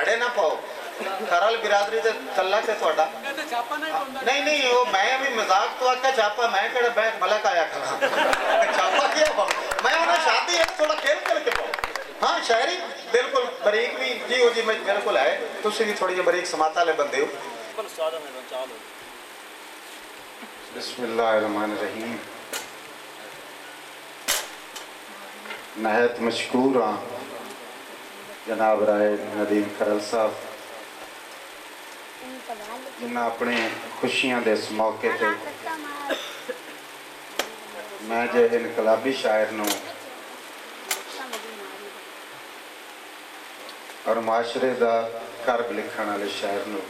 ਝਾੜੇ ਨਾ ਪਾਓ ਖਰਲ ਬਿਰਾਦਰੀ ਦੇ ਕੱਲਾ ਤੇ ਤੁਹਾਡਾ ਨਹੀਂ ਨਹੀਂ ਉਹ ਮੈਂ ਵੀ ਮਜ਼ਾਕ ਤੋਂ ਆਖਿਆ ਛਾਪਾ ਮੈਂ ਕਿਹੜਾ ਬੈਕ ਮਲਕ ਆਇਆ ਖੜਾ ਛਾਪਾ ਕੀ ਪਾਉ ਮੈਂ ਉਹਨਾਂ ਸ਼ਾਦੀ ਹੈ ਥੋੜਾ ਖੇਲ ਖੇਲ ਕੇ ਪਾਉ ਹਾਂ ਸ਼ਾਇਰੀ ਬਿਲਕੁਲ ਬਰੀਕ ਵੀ ਜੀ ਉਹ ਜੀ ਮੈਂ ਬਿਲਕੁਲ ਹੈ ਤੁਸੀਂ ਵੀ ਥੋੜੀ ਜਿਹੀ ਬਰੀਕ ਸਮਾਤ ਵਾਲੇ ਬੰਦੇ ਹੋ बिस्मिल्लाहिर्रहमानिर्रहीम नहायत मशकूर हाँ जनाब राय, नदीम खरल साहब, जिन्हें अपने खुशियाँ इस मौके ते। मैं जे इनकलाबी शायर नूं और माशरे दा करब लिखण वाले शायर नूं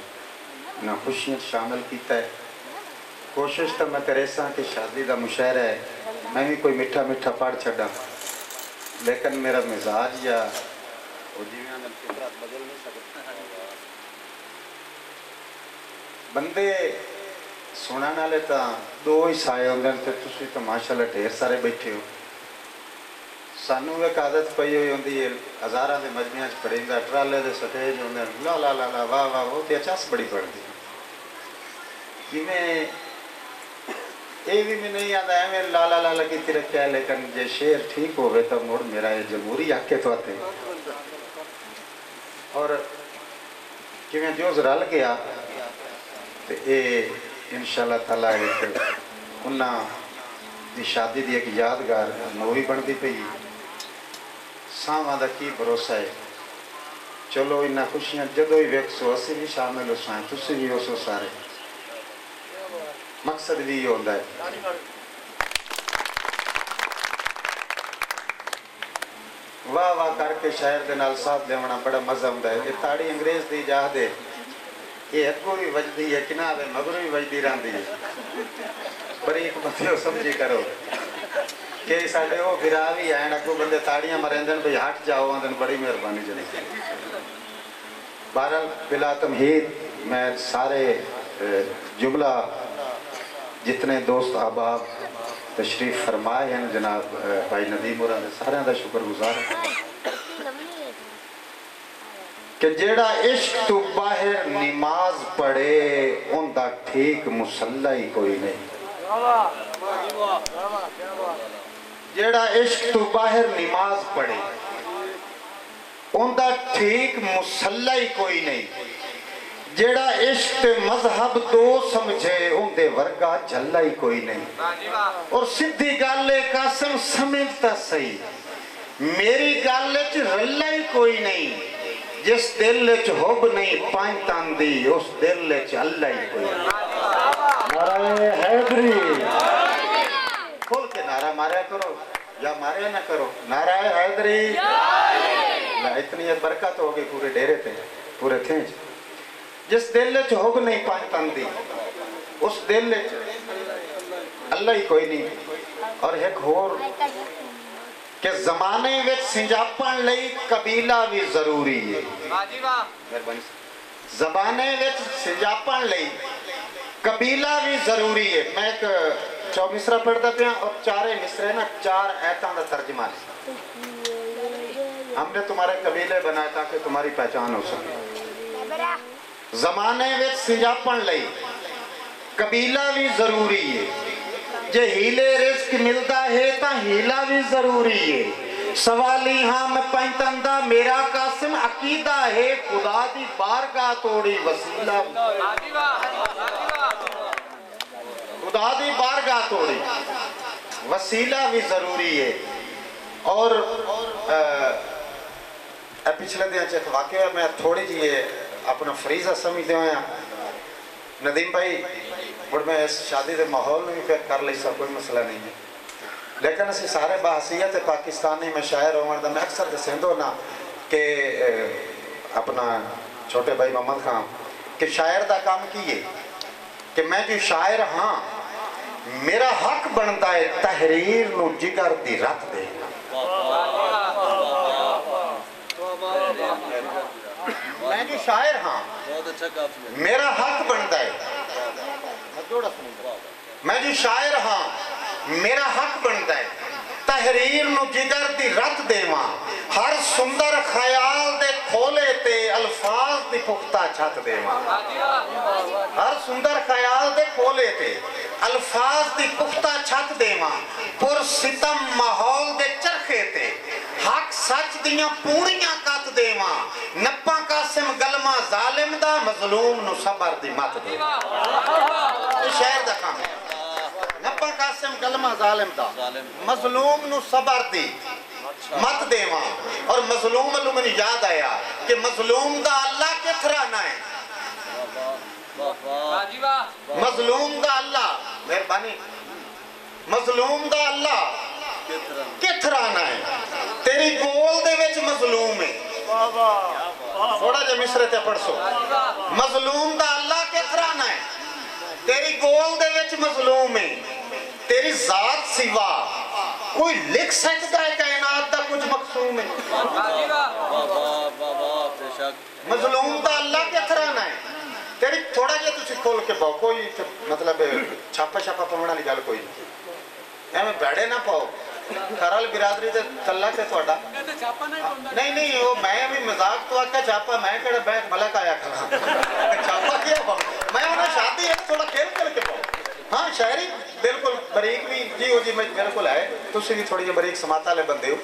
ना खुशियाँ शामिल किया है कोशिश तो मैं करे सा कि शादी का मुशायरा है मैं भी कोई मिठा मिठा पढ़ छड़ा लेकिन मेरा मिजाज या हाँ, हाँ। बंदे सुना नाले तो दो ही साए होंगे तो तुम तो माशाला ढेर सारे बैठे हो। सानू एक आदत पई हुई होंगी हज़ारा के मजमिया पड़ी ट्राले के सटेज होंगे ला ला ला ला वाह वाह वो तो चस बड़ी पड़ती जिमें ये भी मैं नहीं आता एवं ला ला की रखा है लेकिन जे शेर ठीक हो तो मुड़ मेरा ये जमहूरी आके तो आते ਔਰ ਕਿਵੇਂ ਜੋ ਰਲ ਗਿਆ ਤੇ ਇਹ ਇਨਸ਼ਾਅੱਲਾ ਤਾਲਾ ਇੱਕ ਉਹਨਾਂ ਦੀ ਸ਼ਾਦੀ ਦੀ ਇੱਕ ਯਾਦਗਾਰ ਮੂਵੀ ਬਣਦੀ ਪਈ ਸਾਵਾਂ ਦਾ ਕੀ ਭਰੋਸਾ ਹੈ ਚਲੋ ਇਹਨਾਂ ਖੁਸ਼ੀਆਂ ਜਦੋਂ ਹੀ ਵੇਖੋ ਅਸੀਂ ਵੀ ਸ਼ਾਮਿਲ ਹੋ ਸਾਂ ਤੁਸੀਂ ਵੀ ਹੋ ਸਾਰੇ ਮਕਸਦ ਵੀ ਇਹ ਹੁੰਦਾ ਹੈ ਵਾਹ ਵਾਹ ਕਰਕੇ ਸ਼ਾਇਰ ਦੇ ਨਾਲ ਸਾਥ ਦੇਵਣਾ ਬੜਾ ਮਜ਼ਾ ਆਉਂਦਾ ਹੈ ਇਹ ਤਾੜੀ ਅੰਗਰੇਜ਼ ਦੀ ਜਾਹ ਦੇ ਇਹ ਅੱਗੋਂ ਵੀ ਵੱਜਦੀ ਹੈ ਕਿਨਾ ਦੇ ਮਗਰੋਂ ਵੀ ਵੱਜਦੀ ਰਹਿੰਦੀ ਹੈ ਬਰੀਕ ਬੰਦੇ ਸਮਝੀ ਕਰੋ ਕਿ ਸਾਡੇ ਉਹ ਫਿਰਾ ਵੀ ਆਣ ਅੱਗੋਂ ਬੰਦੇ ਤਾੜੀਆਂ ਮਰੇਂਦਣ ਵੀ ਹਟ ਜਾਓ ਆਂਦਨ ਬੜੀ ਮਿਹਰਬਾਨੀ ਜਨੀ बहरहाल बिला तमहीद मैं सारे जुमला जितने दोस्त अहबाब तशरीफ़ फरमाए हैं जनाब भाई नदीम और सारे का शुक्रगुजार कि जेड़ा इश्क तो बाहर नमाज़ पढ़े उनका ठीक मुसल्ला ही कोई नहीं। जेड़ा इश्क तो बाहर नमाज़ पढ़े उनका ठीक मुसल्ला ही कोई नहीं। जेड़ा इश्क मज़हब दो समझे उनके वर्गा झल्ला ही कोई नहीं। और सीधी गल कासम समझता सही। मेरी गल च रल्ला ही कोई नहीं। जिस दिल च हुब नहीं पांतान दी उस दिल च अल्लाह ही कोई नहीं। हैदरी। खोल के नारा मारा करो या मारे ना करो। नाराए हैदरी। इतनी बरकत हो गई पूरे डेरे पे पूरे थे जिस दिल च हुब नहीं पाँच तन दी उस दिल अल्लाह ही कोई नहीं। और एक होर कि जमाने विच सिंजापण लई कबीला भी ज़रूरी है। जबाने विच सिंजापण लई कबीला भी ज़रूरी है। मैं एक चौ मिसरा पढ़ता पिया और चारे मिसरे ना चार ऐतां का तर्जमा है हमने तुम्हारे कबीले बनाए ताकि तुम्हारी पहचान हो सके। जमाने में सिंजापन लई। कबीला भी ज़रूरी है। जे हीले रिस्क मिलता है तो हीला भी ज़रूरी है। सवाली हाँ मैं पैंतंदा मेरा कासिम अकीदा है खुदा दी बारगाह तोड़ी वसीला। खुदा दी बारगाह तोड़ी वसीला भी ज़रूरी है। और आ, पिछले दिन च वाक्य मैं थोड़ी जी अपना फरीजा समझते हुए नदीम भाई और मैं इस शादी के माहौल में फिर कर ली सब कोई मसला नहीं है लेकिन असं सारे बहसीयत पाकिस्तानी में शायर होने का मैं अक्सर दसेंदो ना कि अपना छोटे भाई मोहम्मद खान कि शायर का काम की है कि मैं जो शायर हाँ मेरा हक बनता है तहरीर नु जिगर दी रख दे मैं जो शायर हाँ मेरा हक बनता है मैं जो शायर हाँ मेरा हक बनता है तहरीर नु जिगर दी रख देवा हर सुंदर ख्याल दे खोले ते अल्फाज ਦੀ ਪੁਖਤਾ ਛੱਤ ਦੇਵਾਂ ਹਰ ਸੁੰਦਰ ਖਿਆਲ ਦੇ ਕੋਲੇ ਤੇ ਅਲਫਾਜ਼ ਦੀ ਪੁਖਤਾ ਛੱਤ ਦੇਵਾਂ ਪੁਰ ਸਿਤਮ ਮਾਹੌਲ ਦੇ ਚਰਖੇ ਤੇ ਹੱਕ ਸੱਚ ਦੀਆਂ ਪੂਰੀਆਂ ਕੱਤ ਦੇਵਾਂ कासिम गलमा जालिम दा मजलूम नु सबर दी मत दे। ये शहर दा काम है। नब्बा कासिम गलमा जालिम दा। मजलूम नु सबर दी मत देवा। और मजलूम नु मैंने याद आया कि मजलूम दा अल्लाह के खराना है। है। मजलूम ਥੋੜਾ ਜਿਹਾ ਮਿਸਰੇ ਤੇ ਪੜਸੋ ਮਜ਼ਲੂਮ ਦਾ ਅੱਲਾ ਕਿਥਰਾ ਨਾ ਹੈ ਤੇਰੀ ਗੋਲ ਦੇ ਵਿੱਚ ਮਜ਼ਲੂਮ ਹੈ ਤੇਰੀ ਜ਼ਾਤ ਸਿਵਾ ਕੋਈ ਲਿਖ ਸਕਦਾ ਹੈ ਕਾਇਨਾਤ ਦਾ ਕੁਝ ਮਕਸੂਮ ਹੈ ਮਜ਼ਲੂਮ ਦਾ ਅੱਲਾ ਕਿਥਰਾ ਨਾ ਹੈ ਤੇਰੀ ਥੋੜਾ ਜਿਹਾ ਤੁਸੀਂ ਖੋਲ ਕੇ ਪਾਓ ਕੋਈ ਇੱਥੇ ਮਤਲਬ ਛਾਪਾ ਛਾਪਾ ਪਾਉਣ ਵਾਲੀ ਗੱਲ ਕੋਈ ਨਹੀਂ ਐਵੇਂ ਭੈੜੇ ਨਾ ਪਾਓ ਖਰਲ ਬਿਰਾਦਰੀ ਦੇ ਕੱਲਾ ਤੇ ਤੁਹਾਡਾ नहीं नहीं, वो मैं अभी मज़ाक तो आका चापा मैं कड़ा बैठ मलक आया खड़ा छापा क्या पाऊँ मैं उन्हें शादी है, थोड़ा खेल करके पाऊँ हाँ शायरी, बिल्कुल बरीक भी, जी हो जी, मैं बिल्कुल को तुम तो भी थोड़ी जी बरीक समाता ले बंदे हो।